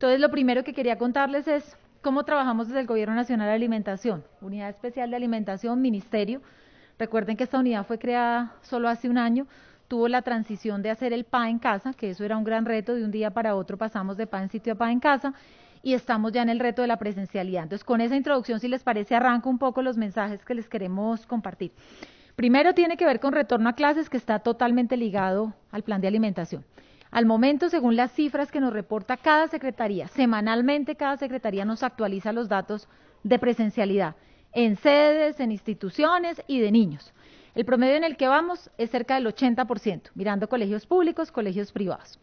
Entonces, lo primero que quería contarles es cómo trabajamos desde el Gobierno Nacional de Alimentación, Unidad Especial de Alimentación, Ministerio. Recuerden que esta unidad fue creada solo hace un año, tuvo la transición de hacer el PA en casa, que eso era un gran reto, de un día para otro pasamos de PA en sitio a PA en casa, y estamos ya en el reto de la presencialidad. Entonces, con esa introducción, si les parece, arranco un poco los mensajes que les queremos compartir. Primero tiene que ver con retorno a clases, que está totalmente ligado al plan de alimentación. Al momento, según las cifras que nos reporta cada secretaría, semanalmente cada secretaría nos actualiza los datos de presencialidad en sedes, en instituciones y de niños. El promedio en el que vamos es cerca del 80%, mirando colegios públicos, colegios privados.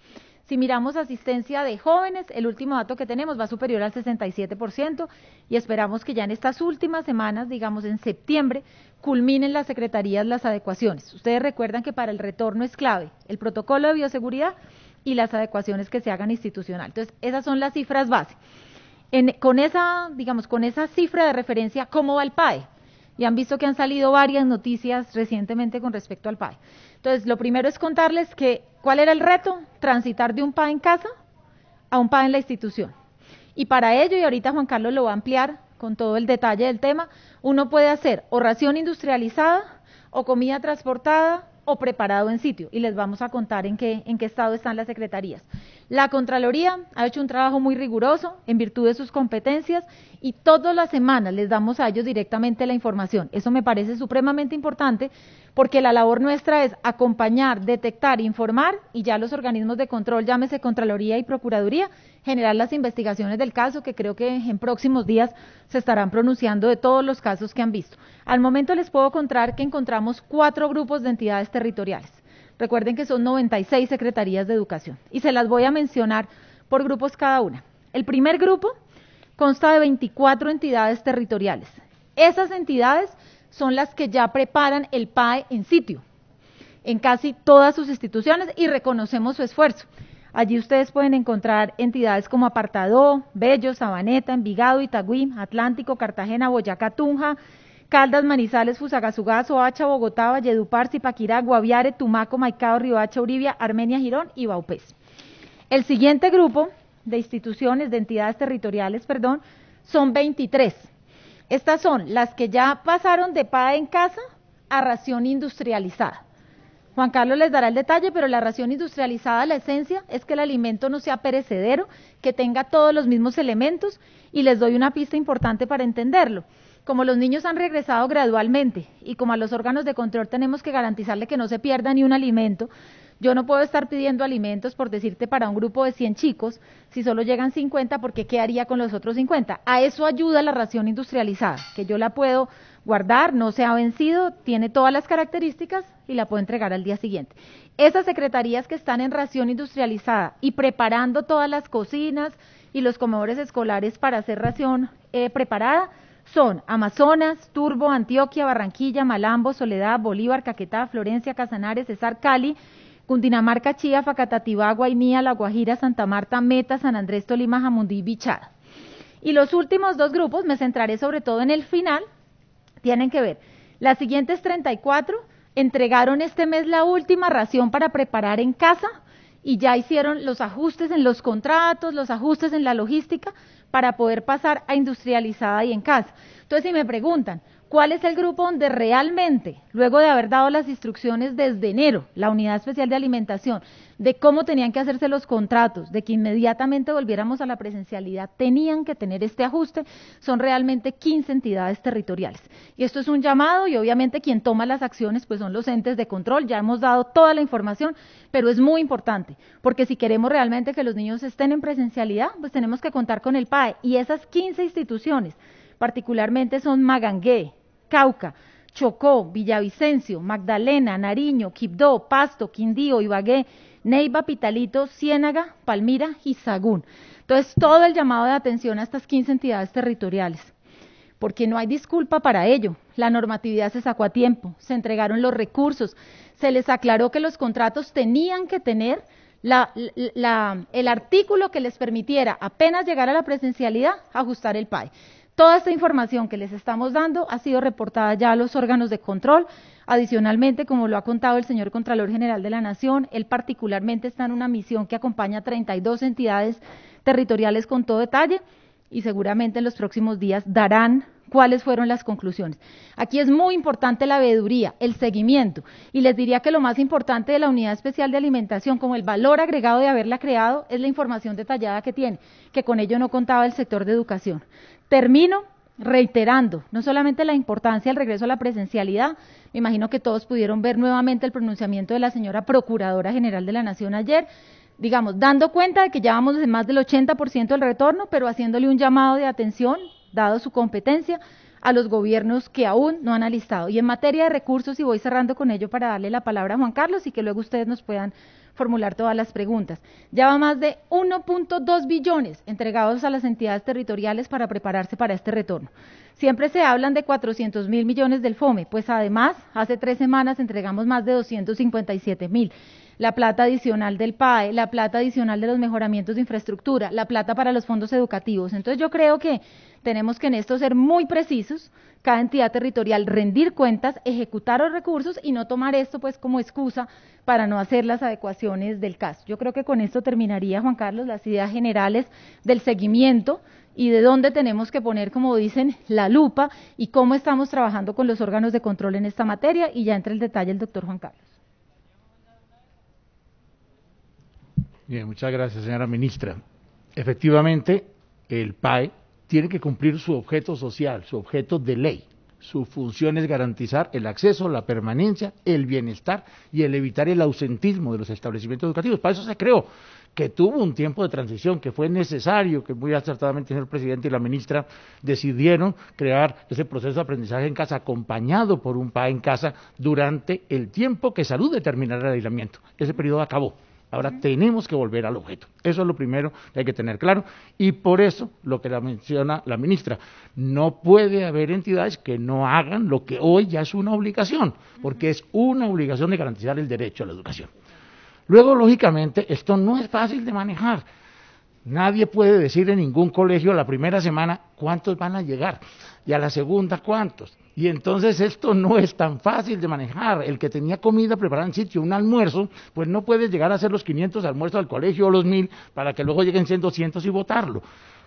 Si miramos asistencia de jóvenes, el último dato que tenemos va superior al 67% y esperamos que ya en estas últimas semanas, digamos en septiembre, culminen las secretarías las adecuaciones. Ustedes recuerdan que para el retorno es clave el protocolo de bioseguridad y las adecuaciones que se hagan institucional. Entonces, esas son las cifras base. con esa, digamos, con esa cifra de referencia, ¿cómo va el PAE? Y han visto que han salido varias noticias recientemente con respecto al PAE. Entonces, lo primero es contarles que cuál era el reto, transitar de un PAE en casa a un PAE en la institución. Y para ello, y ahorita Juan Carlos lo va a ampliar con todo el detalle del tema, uno puede hacer o ración industrializada o comida transportada o preparado en sitio. Y les vamos a contar en qué, en qué estado están las secretarías. La Contraloría ha hecho un trabajo muy riguroso en virtud de sus competencias y todas las semanas les damos a ellos directamente la información. Eso me parece supremamente importante porque la labor nuestra es acompañar, detectar, informar y ya los organismos de control, llámese Contraloría y Procuraduría, generar las investigaciones del caso que creo que en próximos días se estarán pronunciando de todos los casos que han visto. Al momento les puedo contar que encontramos cuatro grupos de entidades territoriales. Recuerden que son 96 secretarías de educación y se las voy a mencionar por grupos cada una. El primer grupo consta de 24 entidades territoriales. Esas entidades son las que ya preparan el PAE en sitio, en casi todas sus instituciones y reconocemos su esfuerzo. Allí ustedes pueden encontrar entidades como Apartadó, Bello, Sabaneta, Envigado, Itagüí, Atlántico, Cartagena, Boyacá, Tunja, Caldas, Manizales, Fusagasugá, Soacha, Bogotá, Valledupar, Zipaquirá, Guaviare, Tumaco, Maicao, Riohacha, Uribia, Armenia, Girón y Baupés. El siguiente grupo de instituciones, de entidades territoriales, perdón, son 23. Estas son las que ya pasaron de PAE en casa a ración industrializada. Juan Carlos les dará el detalle, pero la ración industrializada, la esencia es que el alimento no sea perecedero, que tenga todos los mismos elementos y les doy una pista importante para entenderlo como los niños han regresado gradualmente y como a los órganos de control tenemos que garantizarle que no se pierda ni un alimento, yo no puedo estar pidiendo alimentos, por decirte, para un grupo de 100 chicos, si solo llegan 50, porque ¿qué haría con los otros 50? A eso ayuda la ración industrializada, que yo la puedo guardar, no se ha vencido, tiene todas las características y la puedo entregar al día siguiente. Esas secretarías que están en ración industrializada y preparando todas las cocinas y los comedores escolares para hacer ración eh, preparada, son Amazonas, Turbo, Antioquia, Barranquilla, Malambo, Soledad, Bolívar, Caquetá, Florencia, Casanares, Cesar, Cali, Cundinamarca, Chía, Facatativá, Guainía, La Guajira, Santa Marta, Meta, San Andrés, Tolima, Jamundí Bichada. Y los últimos dos grupos, me centraré sobre todo en el final, tienen que ver. Las siguientes 34 entregaron este mes la última ración para preparar en casa y ya hicieron los ajustes en los contratos, los ajustes en la logística para poder pasar a industrializada y en casa. Entonces, si me preguntan, ¿cuál es el grupo donde realmente, luego de haber dado las instrucciones desde enero, la Unidad Especial de Alimentación, de cómo tenían que hacerse los contratos, de que inmediatamente volviéramos a la presencialidad, tenían que tener este ajuste, son realmente 15 entidades territoriales. Y esto es un llamado y obviamente quien toma las acciones pues son los entes de control, ya hemos dado toda la información, pero es muy importante, porque si queremos realmente que los niños estén en presencialidad, pues tenemos que contar con el PAE y esas 15 instituciones particularmente son Magangué, Cauca, Chocó, Villavicencio, Magdalena, Nariño, Quibdó, Pasto, Quindío, Ibagué, Neiva, Pitalito, Ciénaga, Palmira y Sagún. Entonces, todo el llamado de atención a estas 15 entidades territoriales, porque no hay disculpa para ello. La normatividad se sacó a tiempo, se entregaron los recursos, se les aclaró que los contratos tenían que tener el artículo que les permitiera, apenas llegar a la presencialidad, ajustar el PAE. Toda esta información que les estamos dando ha sido reportada ya a los órganos de control. Adicionalmente, como lo ha contado el señor Contralor General de la Nación, él particularmente está en una misión que acompaña a 32 entidades territoriales con todo detalle y seguramente en los próximos días darán cuáles fueron las conclusiones. Aquí es muy importante la veeduría, el seguimiento, y les diría que lo más importante de la Unidad Especial de Alimentación, como el valor agregado de haberla creado, es la información detallada que tiene, que con ello no contaba el sector de educación. Termino reiterando no solamente la importancia del regreso a la presencialidad, me imagino que todos pudieron ver nuevamente el pronunciamiento de la señora Procuradora General de la Nación ayer, digamos, dando cuenta de que ya vamos en más del 80% del retorno, pero haciéndole un llamado de atención dado su competencia, a los gobiernos que aún no han alistado. Y en materia de recursos, y voy cerrando con ello para darle la palabra a Juan Carlos y que luego ustedes nos puedan formular todas las preguntas. Ya va más de 1.2 billones entregados a las entidades territoriales para prepararse para este retorno. Siempre se hablan de 400 mil millones del FOME, pues además, hace tres semanas entregamos más de 257 mil la plata adicional del PAE, la plata adicional de los mejoramientos de infraestructura, la plata para los fondos educativos. Entonces yo creo que tenemos que en esto ser muy precisos, cada entidad territorial rendir cuentas, ejecutar los recursos y no tomar esto pues como excusa para no hacer las adecuaciones del caso. Yo creo que con esto terminaría, Juan Carlos, las ideas generales del seguimiento y de dónde tenemos que poner, como dicen, la lupa y cómo estamos trabajando con los órganos de control en esta materia y ya entre el detalle el doctor Juan Carlos. Bien, muchas gracias, señora ministra. Efectivamente, el PAE tiene que cumplir su objeto social, su objeto de ley. Su función es garantizar el acceso, la permanencia, el bienestar y el evitar el ausentismo de los establecimientos educativos. Para eso se creó, que tuvo un tiempo de transición, que fue necesario, que muy acertadamente el señor presidente y la ministra decidieron crear ese proceso de aprendizaje en casa acompañado por un PAE en casa durante el tiempo que salud determinará el aislamiento. Ese periodo acabó. Ahora tenemos que volver al objeto. Eso es lo primero que hay que tener claro. Y por eso, lo que la menciona la ministra, no puede haber entidades que no hagan lo que hoy ya es una obligación, porque es una obligación de garantizar el derecho a la educación. Luego, lógicamente, esto no es fácil de manejar. Nadie puede decir en ningún colegio la primera semana cuántos van a llegar y a la segunda cuántos. Y entonces esto no es tan fácil de manejar. El que tenía comida preparada en sitio, un almuerzo, pues no puede llegar a hacer los 500 almuerzos al colegio o los 1000 para que luego lleguen siendo 200 y votarlo.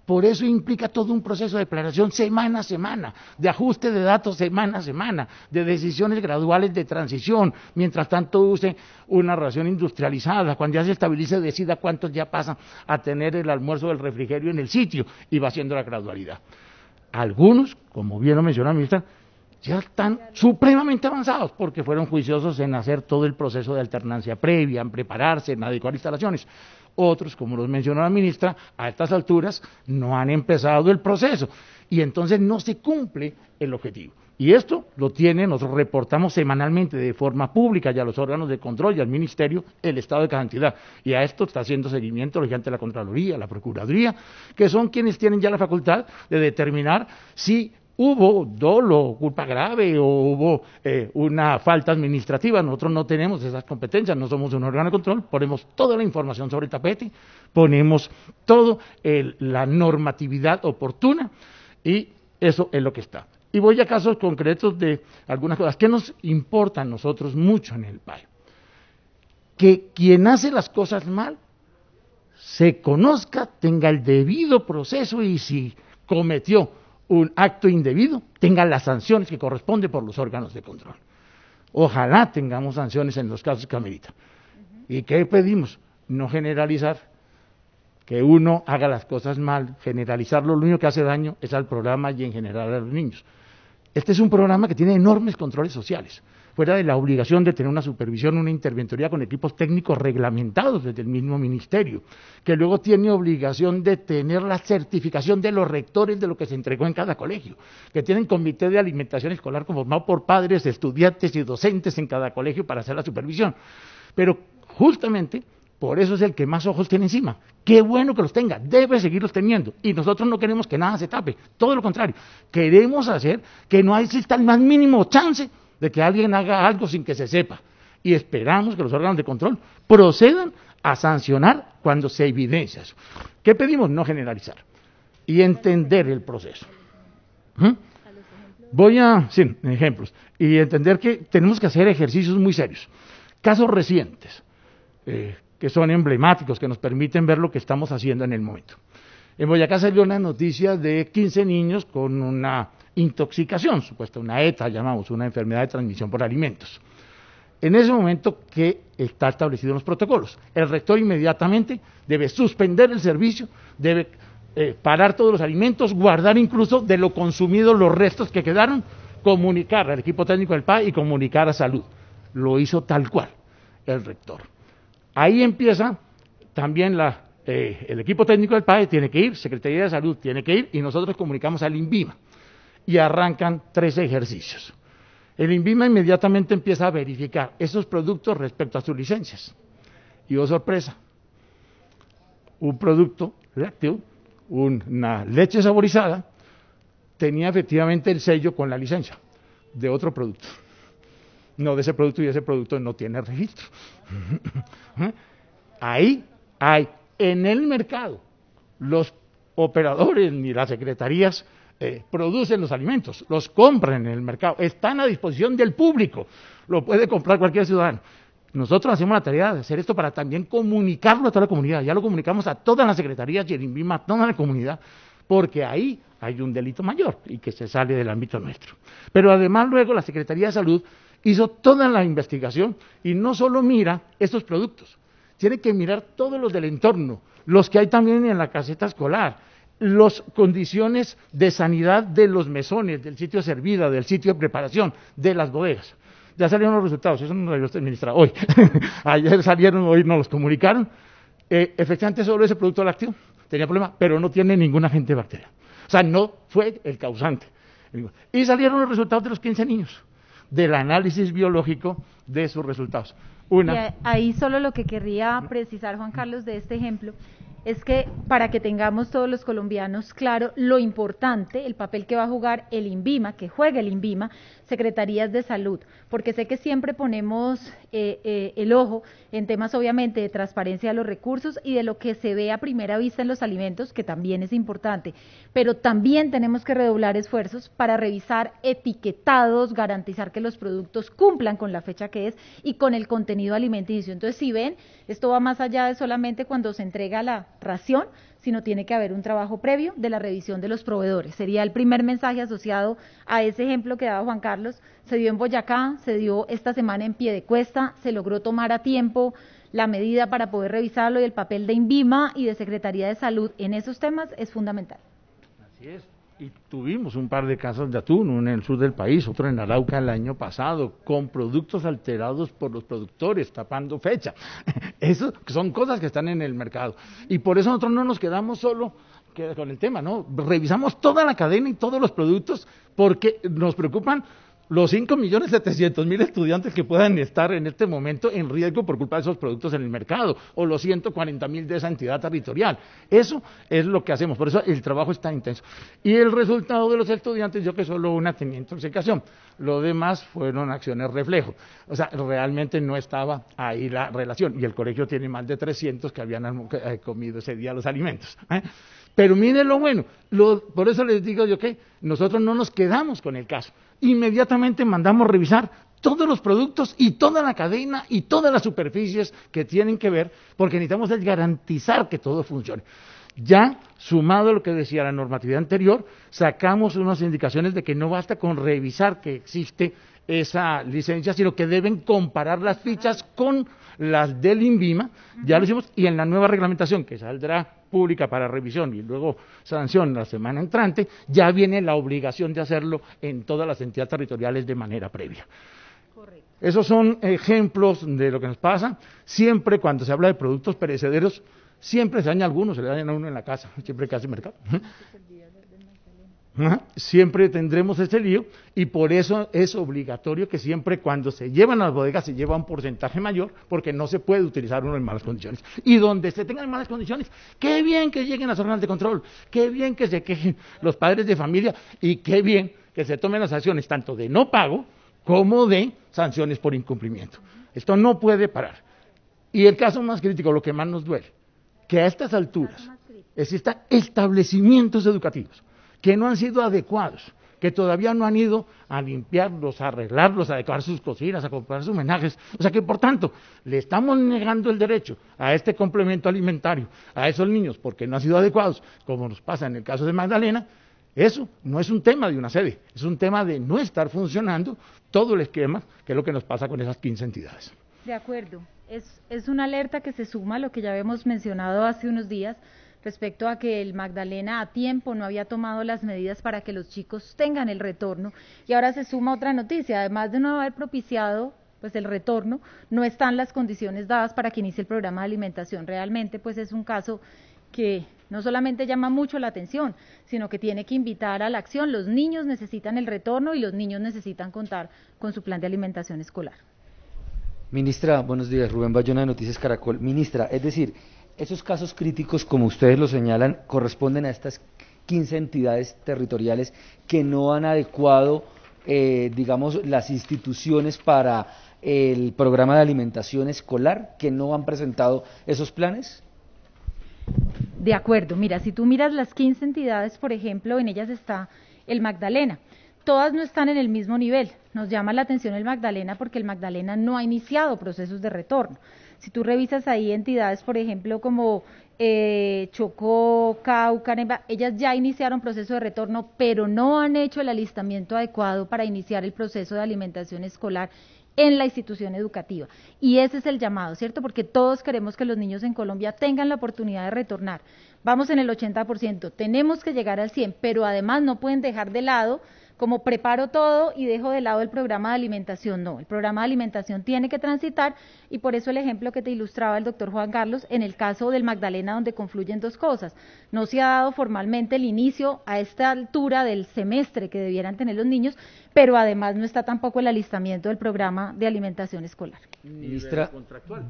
Por eso implica todo un proceso de declaración semana a semana, de ajuste de datos semana a semana, de decisiones graduales de transición. Mientras tanto use una ración industrializada, cuando ya se estabilice decida cuántos ya pasan a tener el almuerzo del refrigerio en el sitio y va haciendo la gradualidad. Algunos, como bien lo menciona la ministra, ya están supremamente avanzados porque fueron juiciosos en hacer todo el proceso de alternancia previa, en prepararse, en adecuar instalaciones. Otros, como los mencionó la ministra, a estas alturas no han empezado el proceso y entonces no se cumple el objetivo. Y esto lo tiene, nosotros reportamos semanalmente de forma pública ya a los órganos de control y al Ministerio el estado de cantidad. Y a esto está haciendo seguimiento de la Contraloría, la Procuraduría, que son quienes tienen ya la facultad de determinar si hubo dolo, culpa grave o hubo eh, una falta administrativa. Nosotros no tenemos esas competencias, no somos un órgano de control, ponemos toda la información sobre el tapete, ponemos toda la normatividad oportuna y eso es lo que está. Y voy a casos concretos de algunas cosas que nos importan a nosotros mucho en el país. Que quien hace las cosas mal se conozca, tenga el debido proceso y si cometió un acto indebido tenga las sanciones que corresponden por los órganos de control. Ojalá tengamos sanciones en los casos que ameritan. ¿Y qué pedimos? No generalizar, que uno haga las cosas mal, generalizarlo, lo único que hace daño es al programa y en general a los niños. Este es un programa que tiene enormes controles sociales fuera de la obligación de tener una supervisión, una interventoría con equipos técnicos reglamentados desde el mismo ministerio, que luego tiene obligación de tener la certificación de los rectores de lo que se entregó en cada colegio, que tienen comité de alimentación escolar conformado por padres, estudiantes y docentes en cada colegio para hacer la supervisión. Pero justamente por eso es el que más ojos tiene encima. Qué bueno que los tenga, debe seguirlos teniendo. Y nosotros no queremos que nada se tape, todo lo contrario. Queremos hacer que no exista el más mínimo chance de que alguien haga algo sin que se sepa. Y esperamos que los órganos de control procedan a sancionar cuando se evidencia eso. ¿Qué pedimos? No generalizar y entender el proceso. ¿Mm? Voy a, sí, ejemplos, y entender que tenemos que hacer ejercicios muy serios. Casos recientes, eh, que son emblemáticos, que nos permiten ver lo que estamos haciendo en el momento. En Boyacá salió una noticia de 15 niños con una intoxicación, supuesta una ETA, llamamos, una enfermedad de transmisión por alimentos. En ese momento que está establecido en los protocolos, el rector inmediatamente debe suspender el servicio, debe eh, parar todos los alimentos, guardar incluso de lo consumido los restos que quedaron, comunicar al equipo técnico del PAE y comunicar a salud. Lo hizo tal cual el rector. Ahí empieza también la, eh, el equipo técnico del PAE tiene que ir, Secretaría de Salud tiene que ir y nosotros comunicamos al INVIMA y arrancan tres ejercicios. El INVIMA inmediatamente empieza a verificar esos productos respecto a sus licencias. Y oh sorpresa, un producto lácteo, una leche saborizada, tenía efectivamente el sello con la licencia de otro producto. No de ese producto y ese producto no tiene registro. Ahí hay en el mercado los operadores ni las secretarías eh, producen los alimentos, los compran en el mercado, están a disposición del público, lo puede comprar cualquier ciudadano. Nosotros hacemos la tarea de hacer esto para también comunicarlo a toda la comunidad. Ya lo comunicamos a todas las secretarías y el INVIMA, a toda la comunidad, porque ahí hay un delito mayor y que se sale del ámbito nuestro. Pero además luego la Secretaría de Salud hizo toda la investigación y no solo mira estos productos, tiene que mirar todos los del entorno, los que hay también en la caseta escolar, las condiciones de sanidad de los mesones, del sitio de servida, del sitio de preparación, de las bodegas. Ya salieron los resultados, eso no lo administrar hoy. Ayer salieron, hoy nos los comunicaron. Eh, efectivamente, solo ese producto lácteo tenía problema, pero no tiene ningún agente bacteriano. O sea, no fue el causante. Y salieron los resultados de los 15 niños, del análisis biológico de sus resultados. Ahí solo lo que querría precisar, Juan Carlos, de este ejemplo es que para que tengamos todos los colombianos claro lo importante, el papel que va a jugar el INVIMA, que juega el INVIMA, secretarías de salud, porque sé que siempre ponemos eh, eh, el ojo en temas obviamente de transparencia de los recursos y de lo que se ve a primera vista en los alimentos, que también es importante, pero también tenemos que redoblar esfuerzos para revisar etiquetados, garantizar que los productos cumplan con la fecha que es y con el contenido alimenticio. Entonces, si ven, esto va más allá de solamente cuando se entrega la ración, sino tiene que haber un trabajo previo de la revisión de los proveedores. Sería el primer mensaje asociado a ese ejemplo que daba Juan Carlos. Se dio en Boyacá, se dio esta semana en pie de cuesta, se logró tomar a tiempo la medida para poder revisarlo y el papel de INVIMA y de Secretaría de Salud en esos temas es fundamental. Así es. Y tuvimos un par de casos de atún, uno en el sur del país, otro en Arauca el año pasado, con productos alterados por los productores, tapando fecha. Eso son cosas que están en el mercado. Y por eso nosotros no nos quedamos solo con el tema, ¿no? Revisamos toda la cadena y todos los productos porque nos preocupan los 5 millones mil estudiantes que puedan estar en este momento en riesgo por culpa de esos productos en el mercado, o los 140 mil de esa entidad territorial. Eso es lo que hacemos, por eso el trabajo está intenso. Y el resultado de los estudiantes, yo que solo una tenía intoxicación, lo demás fueron acciones reflejo. O sea, realmente no estaba ahí la relación. Y el colegio tiene más de 300 que habían eh, comido ese día los alimentos. ¿eh? Pero miren lo bueno, por eso les digo yo que nosotros no nos quedamos con el caso. Inmediatamente mandamos revisar todos los productos y toda la cadena y todas las superficies que tienen que ver, porque necesitamos garantizar que todo funcione. Ya, sumado a lo que decía la normatividad anterior, sacamos unas indicaciones de que no basta con revisar que existe esa licencia, sino que deben comparar las fichas con las del INVIMA, ya lo hicimos, y en la nueva reglamentación que saldrá pública para revisión y luego sanción la semana entrante, ya viene la obligación de hacerlo en todas las entidades territoriales de manera previa. Esos son ejemplos de lo que nos pasa. Siempre cuando se habla de productos perecederos, siempre se daña algunos, se le daña a uno en la casa, siempre que hace mercado. Siempre tendremos ese lío y por eso es obligatorio que siempre cuando se llevan a las bodegas se lleva un porcentaje mayor porque no se puede utilizar uno en malas condiciones. Y donde se tengan malas condiciones, qué bien que lleguen las órdenes de control, qué bien que se quejen los padres de familia y qué bien que se tomen las acciones tanto de no pago como de sanciones por incumplimiento. Esto no puede parar. Y el caso más crítico, lo que más nos duele, que a estas alturas existan establecimientos educativos que no han sido adecuados que todavía no han ido a limpiarlos, a arreglarlos, a decorar sus cocinas, a comprar sus menajes. O sea que, por tanto, le estamos negando el derecho a este complemento alimentario a esos niños porque no han sido adecuados, como nos pasa en el caso de Magdalena. Eso no es un tema de una sede, es un tema de no estar funcionando todo el esquema, que es lo que nos pasa con esas 15 entidades. De acuerdo. Es, es una alerta que se suma a lo que ya habíamos mencionado hace unos días respecto a que el Magdalena a tiempo no había tomado las medidas para que los chicos tengan el retorno y ahora se suma otra noticia, además de no haber propiciado pues el retorno, no están las condiciones dadas para que inicie el programa de alimentación. Realmente pues es un caso que no solamente llama mucho la atención, sino que tiene que invitar a la acción. Los niños necesitan el retorno y los niños necesitan contar con su plan de alimentación escolar. Ministra, buenos días. Rubén Bayona de Noticias Caracol. Ministra, es decir, esos casos críticos, como ustedes lo señalan, corresponden a estas 15 entidades territoriales que no han adecuado, eh, digamos, las instituciones para el programa de alimentación escolar, que no han presentado esos planes. De acuerdo, mira, si tú miras las 15 entidades, por ejemplo, en ellas está el Magdalena todas no están en el mismo nivel. Nos llama la atención el Magdalena porque el Magdalena no ha iniciado procesos de retorno. Si tú revisas ahí entidades, por ejemplo, como eh, Chocó, Cauca, ellas ya iniciaron proceso de retorno, pero no han hecho el alistamiento adecuado para iniciar el proceso de alimentación escolar en la institución educativa. Y ese es el llamado, ¿cierto? Porque todos queremos que los niños en Colombia tengan la oportunidad de retornar. Vamos en el 80%, tenemos que llegar al 100%, pero además no pueden dejar de lado como preparo todo y dejo de lado el programa de alimentación. No, el programa de alimentación tiene que transitar y por eso el ejemplo que te ilustraba el doctor Juan Carlos en el caso del Magdalena donde confluyen dos cosas. No se ha dado formalmente el inicio a esta altura del semestre que debieran tener los niños, pero además no está tampoco el alistamiento del programa de alimentación escolar. Ni de lo contractual.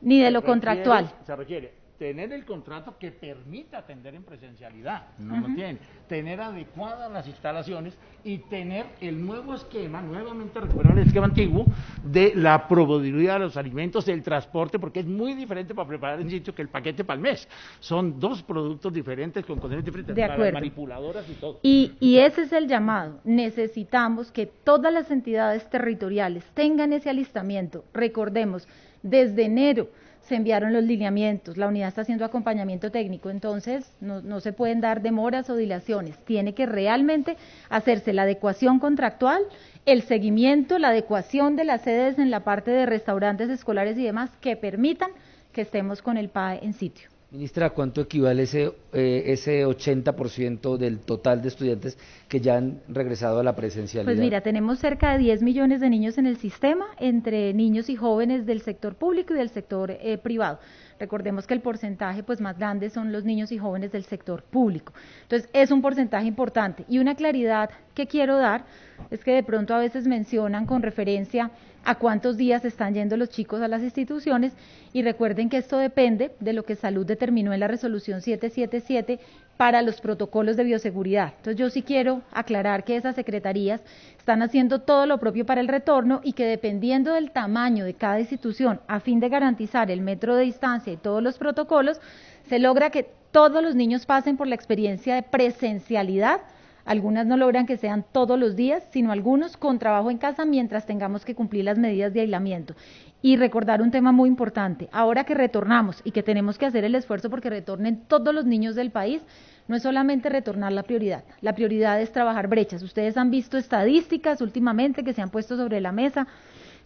Ni de lo contractual. Se requiere tener el contrato que permita atender en presencialidad, no lo tiene, tener adecuadas las instalaciones y tener el nuevo esquema, nuevamente recuperar el esquema antiguo de la probabilidad de los alimentos, del transporte, porque es muy diferente para preparar en sitio que el paquete para el mes. Son dos productos diferentes con condiciones diferentes de para manipuladoras y todo. Y, y ese es el llamado. Necesitamos que todas las entidades territoriales tengan ese alistamiento. Recordemos, desde enero se enviaron los lineamientos, la unidad está haciendo acompañamiento técnico, entonces no, no, se pueden dar demoras o dilaciones, tiene que realmente hacerse la adecuación contractual, el seguimiento, la adecuación de las sedes en la parte de restaurantes escolares y demás que permitan que estemos con el PAE en sitio. Ministra, ¿cuánto equivale ese, eh, ese 80% del total de estudiantes que ya han regresado a la presencialidad? Pues mira, tenemos cerca de 10 millones de niños en el sistema, entre niños y jóvenes del sector público y del sector eh, privado. Recordemos que el porcentaje pues más grande son los niños y jóvenes del sector público. Entonces, es un porcentaje importante. Y una claridad que quiero dar es que de pronto a veces mencionan con referencia a cuántos días están yendo los chicos a las instituciones y recuerden que esto depende de lo que Salud determinó en la resolución 777 para los protocolos de bioseguridad. Entonces yo sí quiero aclarar que esas secretarías están haciendo todo lo propio para el retorno y que dependiendo del tamaño de cada institución, a fin de garantizar el metro de distancia y todos los protocolos, se logra que todos los niños pasen por la experiencia de presencialidad algunas no logran que sean todos los días, sino algunos con trabajo en casa mientras tengamos que cumplir las medidas de aislamiento. Y recordar un tema muy importante, ahora que retornamos y que tenemos que hacer el esfuerzo porque retornen todos los niños del país, no es solamente retornar la prioridad, la prioridad es trabajar brechas. Ustedes han visto estadísticas últimamente que se han puesto sobre la mesa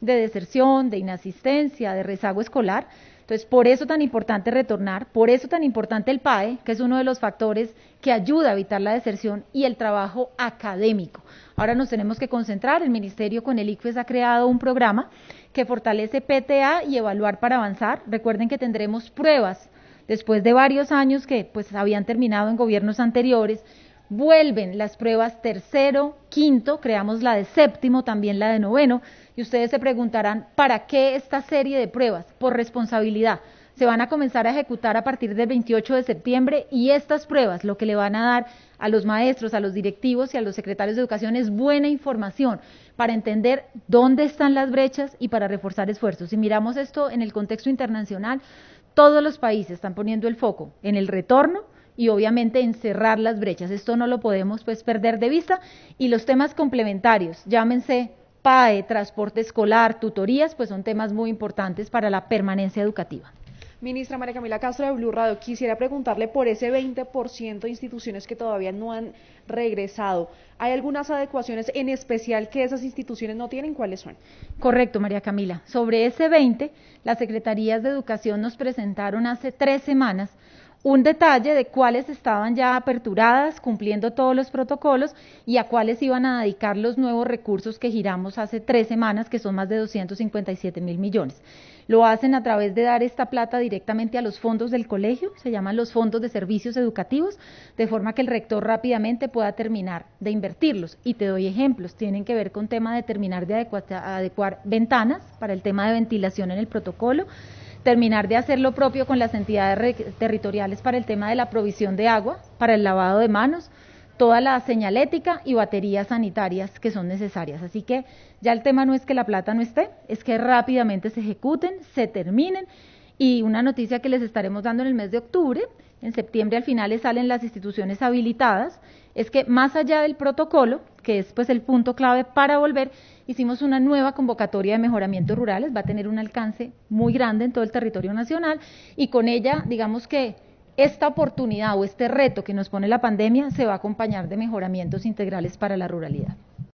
de deserción, de inasistencia, de rezago escolar. Entonces, por eso tan importante retornar, por eso tan importante el PAE, que es uno de los factores que ayuda a evitar la deserción, y el trabajo académico. Ahora nos tenemos que concentrar, el Ministerio con el ICFES ha creado un programa que fortalece PTA y evaluar para avanzar. Recuerden que tendremos pruebas después de varios años que pues habían terminado en gobiernos anteriores, vuelven las pruebas tercero, quinto, creamos la de séptimo, también la de noveno, y ustedes se preguntarán, ¿para qué esta serie de pruebas? Por responsabilidad. Se van a comenzar a ejecutar a partir del 28 de septiembre y estas pruebas lo que le van a dar a los maestros, a los directivos y a los secretarios de educación es buena información para entender dónde están las brechas y para reforzar esfuerzos. Si miramos esto en el contexto internacional, todos los países están poniendo el foco en el retorno y obviamente encerrar las brechas. Esto no lo podemos pues perder de vista y los temas complementarios, llámense PAE, transporte escolar, tutorías, pues son temas muy importantes para la permanencia educativa. Ministra María Camila Castro de Blue Radio, quisiera preguntarle por ese 20% de instituciones que todavía no han regresado. ¿Hay algunas adecuaciones en especial que esas instituciones no tienen? ¿Cuáles son? Correcto, María Camila. Sobre ese 20, las Secretarías de Educación nos presentaron hace tres semanas un detalle de cuáles estaban ya aperturadas, cumpliendo todos los protocolos y a cuáles iban a dedicar los nuevos recursos que giramos hace tres semanas, que son más de 257 mil millones. Lo hacen a través de dar esta plata directamente a los fondos del colegio, se llaman los fondos de servicios educativos, de forma que el rector rápidamente pueda terminar de invertirlos. Y te doy ejemplos, tienen que ver con tema de terminar de adecuar ventanas para el tema de ventilación en el protocolo, terminar de hacer lo propio con las entidades territoriales para el tema de la provisión de agua, para el lavado de manos, toda la señalética y baterías sanitarias que son necesarias. Así que ya el tema no es que la plata no esté, es que rápidamente se ejecuten, se terminen. Y una noticia que les estaremos dando en el mes de octubre, en septiembre al final salen las instituciones habilitadas, es que más allá del protocolo, que es pues el punto clave para volver, hicimos una nueva convocatoria de mejoramiento rurales, va a tener un alcance muy grande en todo el territorio nacional y con ella, digamos que esta oportunidad o este reto que nos pone la pandemia se va a acompañar de mejoramientos integrales para la ruralidad.